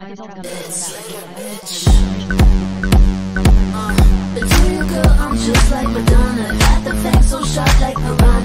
I don't come uh, girl, I'm just like Madonna. Got the fangs so sharp like piranha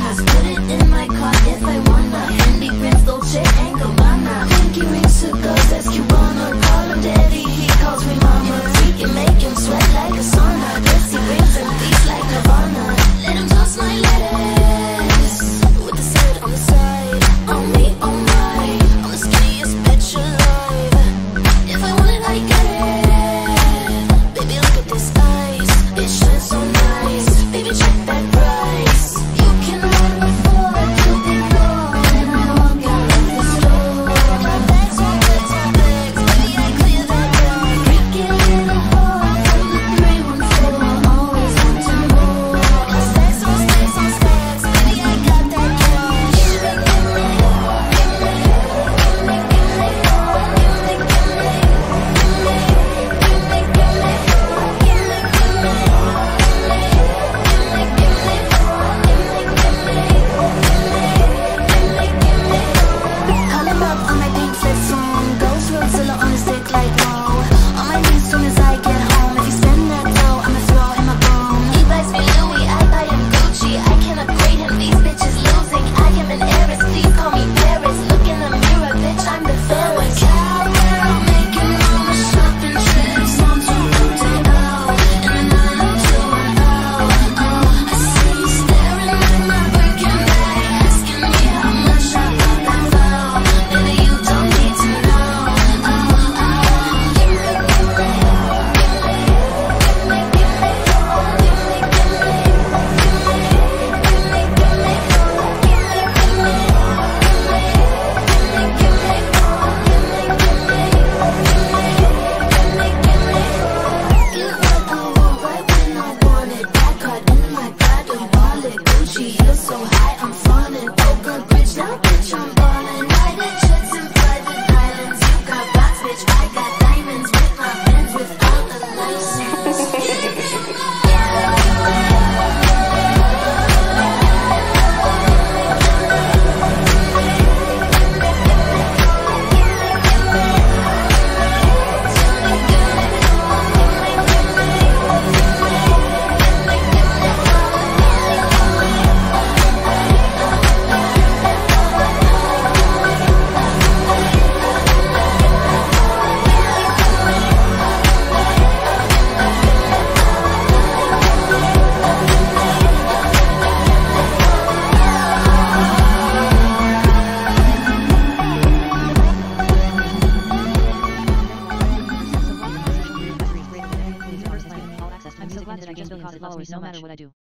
so high, I'm falling Poker bridge, now bitch, I'm balling Lighted jets in private islands? You got rocks, bitch, I that I just because it loves me so much. what I do.